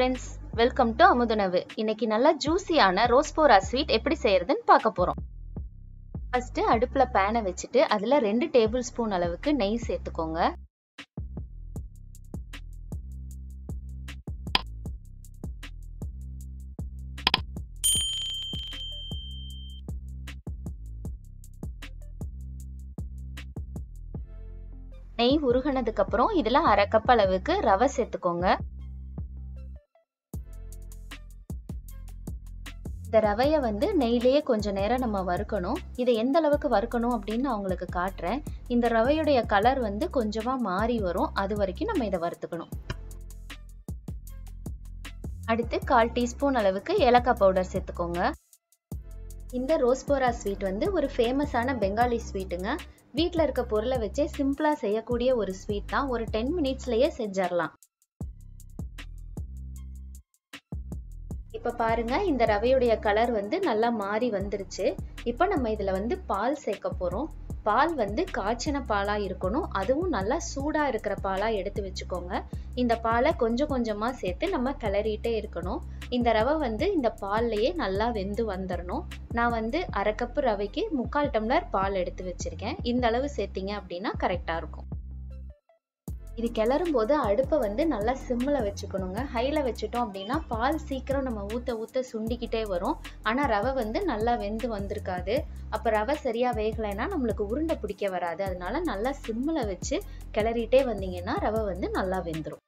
Friends welcome to அமுதுணவு இன்னைக்கு நல்லா ஜூஸியான ரோஸ்போரா sweet எப்படி செய்யறதுன்னு பார்க்க போறோம். ஃபர்ஸ்ட் அடுப்புல பேனை வச்சுட்டு அதுல ரெண்டு டேபிள் ஸ்பூன் அளவுக்கு நெய் சேர்த்துக்கோங்க. நெய் உருகினதுக்கு அப்புறம் இதுல அரை கப் அளவுக்கு ரவை சேர்த்துக்கோங்க. இந்த ரவையை வந்து நெய்லேயே கொஞ்சம் நேரம் நம்ம வறுக்கணும். இதை எந்த அளவுக்கு வறுக்கணும் அப்படின்னு நான் உங்களுக்கு காட்டுறேன். இந்த ரவையுடைய கலர் வந்து கொஞ்சமா மாறி வரும். அது வரைக்கும் நம்ம இதை வறுத்துக்கணும். அடுத்து கால் டீஸ்பூன் அளவுக்கு ஏலக்காய் பவுடர் சேர்த்துக்கோங்க. இந்த ரோஸ்போரா ஸ்வீட் வந்து ஒரு ஃபேமஸான பெங்காலி ஸ்வீட்டுங்க. வீட்டில் இருக்க பொருளை வச்சே சிம்பிளாக செய்யக்கூடிய ஒரு ஸ்வீட் தான். ஒரு டென் மினிட்ஸ்லேயே செஞ்சிடலாம். இப்போ பாருங்கள் இந்த ரவையுடைய கலர் வந்து நல்லா மாறி வந்துருச்சு. இப்போ நம்ம இதில் வந்து பால் சேர்க்க போகிறோம் பால் வந்து காய்ச்சின பாலாக இருக்கணும். அதுவும் நல்லா சூடாக இருக்கிற பாலாக எடுத்து வச்சுக்கோங்க. இந்த பாலை கொஞ்சம் கொஞ்சமாக சேர்த்து நம்ம கிளறிட்டே இருக்கணும். இந்த ரவை வந்து இந்த பால்லையே நல்லா வெந்து வந்துடணும் நான் வந்து அரை கப்பு ரவைக்கு முக்கால் டம்ளர் பால் எடுத்து வச்சுருக்கேன். இந்த அளவு சேர்த்திங்க அப்படின்னா கரெக்டாக இருக்கும். இது கிளறும் போது அடுப்பை வந்து நல்லா சிம்மில் வச்சுக்கணுங்க. ஹையில் வச்சுட்டோம் அப்படின்னா பால் சீக்கிரம் நம்ம ஊற்ற ஊற்ற சுண்டிக்கிட்டே வரும். ஆனால் ரவை வந்து நல்லா வெந்து வந்திருக்காது. அப்போ ரவை சரியாக வேகலைன்னா நம்மளுக்கு உருண்டை பிடிக்க வராது. அதனால நல்லா சிம்மில் வச்சு கிளறிட்டே வந்தீங்கன்னா ரவை வந்து நல்லா வெந்துடும்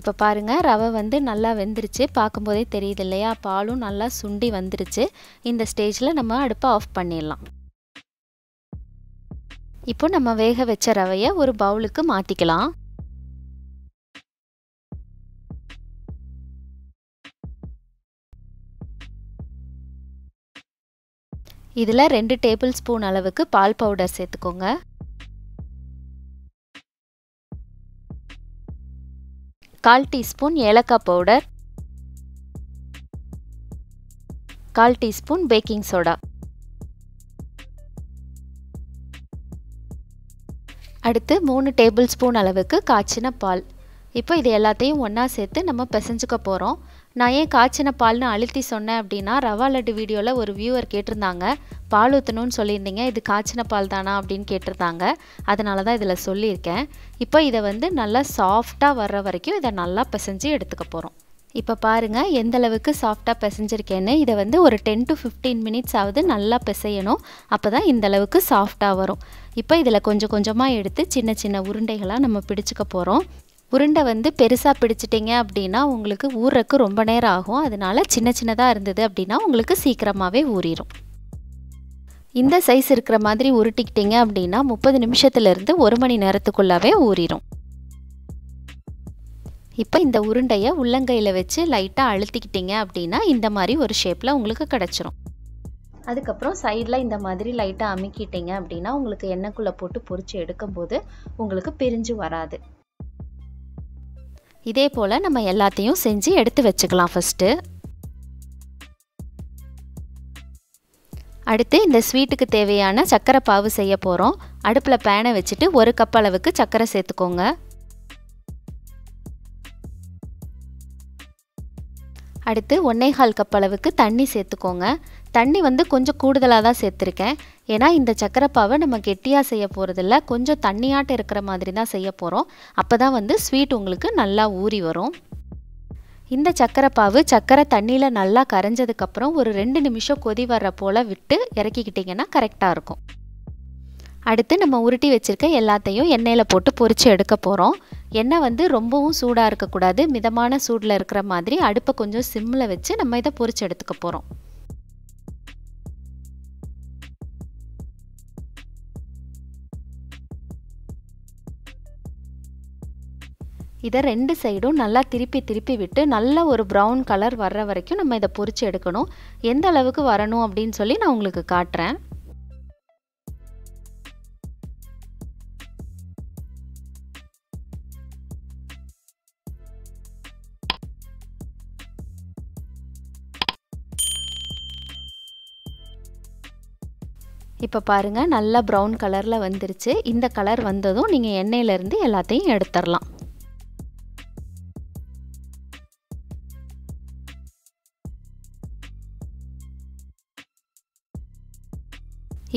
இப்போ பாருங்க ரவை வந்து நல்லா வெந்துருச்சு. பார்க்கும்போதே தெரியுது இல்லையா? பாலும் நல்லா சுண்டி வந்துருச்சு. இந்த ஸ்டேஜில் நம்ம அடுப்பை ஆஃப் பண்ணிடலாம். இப்போ நம்ம வேக வச்ச ரவையை ஒரு பவுலுக்கு மாற்றிக்கலாம் இதில் ரெண்டு டேபிள் ஸ்பூன் அளவுக்கு பால் பவுடர் சேர்த்துக்கோங்க. கால் டீஸ்பூன் ஏலக்காய் பவுடர். கால் டீஸ்பூன் பேக்கிங் சோடா. அடுத்து மூணு டேபிள் ஸ்பூன் அளவுக்கு காய்ச்சின பால். இப்போ இது எல்லாத்தையும் ஒன்றா சேர்த்து நம்ம பிசைஞ்சுக்க போகிறோம் நான் ஏன் காய்ச்சின பால்னு அழுத்தி சொன்னேன் அப்படின்னா ரவா லட்டு வீடியோவில் ஒரு வியூவர் கேட்டிருந்தாங்க. பால் ஊற்றணும்னு சொல்லியிருந்தீங்க இது காய்ச்சின பால் தானா அப்படின்னு கேட்டிருந்தாங்க. அதனால தான் இதில் சொல்லியிருக்கேன். இப்போ இதை வந்து நல்லா சாஃப்டாக வர்ற வரைக்கும் இதை நல்லா பிசைஞ்சு எடுத்துக்க போகிறோம் இப்போ பாருங்கள் எந்த அளவுக்கு சாஃப்டாக பிசைஞ்சிருக்கேன்னு. இதை வந்து ஒரு டென் டு ஃபிஃப்டீன் மினிட்ஸ் ஆகுது நல்லா பிசையணும். அப்போ தான் இந்த அளவுக்கு சாஃப்டாக வரும். இப்போ இதில் கொஞ்சம் கொஞ்சமாக எடுத்து சின்ன சின்ன உருண்டைகளாக நம்ம பிடிச்சிக்க போகிறோம் உருண்டை வந்து பெருசாக பிடிச்சிட்டிங்க அப்படின்னா உங்களுக்கு ஊறுறக்கு ரொம்ப நேரம் ஆகும். அதனால சின்ன சின்னதாக இருந்தது அப்படின்னா உங்களுக்கு சீக்கிரமாகவே ஊறிடும் இந்த சைஸ் இருக்கிற மாதிரி உருட்டிக்கிட்டிங்க அப்படின்னா முப்பது நிமிஷத்துலேருந்து ஒரு மணி நேரத்துக்குள்ளாவே ஊறிடும் இப்போ இந்த உருண்டையை உள்ளங்கையில் வச்சு லைட்டாக அழுத்திக்கிட்டிங்க அப்படின்னா இந்த மாதிரி ஒரு ஷேப்பில் உங்களுக்கு கிடச்சிரும். அதுக்கப்புறம் சைடில் இந்த மாதிரி லைட்டாக அமுக்கிட்டீங்க அப்படின்னா உங்களுக்கு எண்ணெய்க்குள்ளே போட்டு பொறிச்சு எடுக்கும்போது உங்களுக்கு பிரிஞ்சு வராது. இதே போல் நம்ம எல்லாத்தையும் செஞ்சு எடுத்து வச்சுக்கலாம் ஃபஸ்ட்டு அடுத்து இந்த ஸ்வீட்டுக்கு தேவையான சர்க்கரை பாவு செய்ய போகிறோம் அடுப்பில் பேனை வச்சுட்டு ஒரு கப் அளவுக்கு சர்க்கரை சேர்த்துக்கோங்க. அடுத்து ஒன்னேகால் கப் அளவுக்கு தண்ணி சேர்த்துக்கோங்க. தண்ணி வந்து கொஞ்சம் கூடுதலாக தான் சேர்த்துருக்கேன். ஏன்னா இந்த சக்கரைப்பாவை நம்ம கெட்டியாக செய்ய போகிறதில்ல கொஞ்சம் தண்ணியாட்டம் இருக்கிற மாதிரி தான் செய்ய போகிறோம் அப்போ தான் வந்து ஸ்வீட் உங்களுக்கு நல்லா ஊறி வரும். இந்த சக்கரைப்பாவு சக்கரை தண்ணியில் நல்லா கரைஞ்சதுக்கப்புறம் ஒரு ரெண்டு நிமிஷம் கொதி வர்ற போல் விட்டு இறக்கிக்கிட்டிங்கன்னா கரெக்டாக இருக்கும். அடுத்து நம்ம உருட்டி வச்சுருக்க எல்லாத்தையும் எண்ணெயில் போட்டு பொறித்து எடுக்க போகிறோம் எண்ணெய் வந்து ரொம்பவும் சூடாக இருக்கக்கூடாது. மிதமான சூடில் இருக்கிற மாதிரி அடுப்பை கொஞ்சம் சிம்மில் வச்சு நம்ம இதை பொறிச்சு எடுத்துக்க போகிறோம் இதை ரெண்டு சைடும் நல்லா திருப்பி திருப்பி விட்டு நல்ல ஒரு ப்ரௌன் கலர் வர்ற வரைக்கும் நம்ம இதை பொறிச்சு எடுக்கணும். எந்த அளவுக்கு வரணும் அப்படின்னு சொல்லி நான் உங்களுக்கு காட்டுறேன். இப்போ பாருங்கள் நல்லா ப்ரௌன் கலரில் வந்துருச்சு. இந்த கலர் வந்ததும் நீங்கள் எண்ணெயிலேருந்து எல்லாத்தையும் எடுத்துடலாம்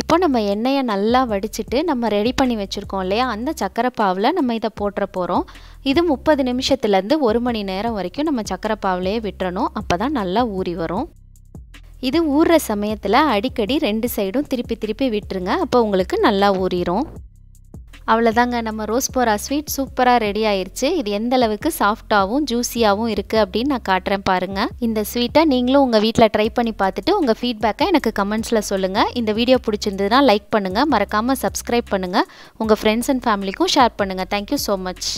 இப்போ நம்ம எண்ணெயை நல்லா வடிச்சிட்டு நம்ம ரெடி பண்ணி வச்சுருக்கோம் இல்லையா? அந்த சக்கரை பாவில் நம்ம இதை போட்டுற போகிறோம் இது முப்பது நிமிஷத்துலேருந்து ஒரு மணி நேரம் வரைக்கும் நம்ம சக்கரை பாவிலையே விட்டுறணும். அப்போ தான் நல்லா ஊறி வரும். இது ஊறுற சமயத்தில் அடிக்கடி ரெண்டு சைடும் திருப்பி திருப்பி விட்டுருங்க. அப்போ உங்களுக்கு நல்லா ஊறிடும் அவ்வளோதாங்க நம்ம ரோஸ்போரா ஸ்வீட் சூப்பராக ரெடி ஆயிடுச்சு இது எந்த அளவுக்கு சாஃப்டாகவும் ஜூஸியாகவும் இருக்குது அப்படின்னு நான் காட்டுறேன் பாருங்கள் இந்த ஸ்வீட்டை நீங்களும் உங்கள் வீட்டில் ட்ரை பண்ணி பார்த்துட்டு உங்கள் ஃபீட்பேக்கை எனக்கு கமெண்ட்ஸில் சொல்லுங்கள் இந்த வீடியோ பிடிச்சிருந்ததுன்னா லைக் பண்ணுங்கள் மறக்காமல் சப்ஸ்கிரைப் பண்ணுங்கள் உங்கள் ஃப்ரெண்ட்ஸ் அண்ட் ஃபேமிலிக்கும் ஷேர் பண்ணுங்கள் தேங்க்யூ ஸோ மச்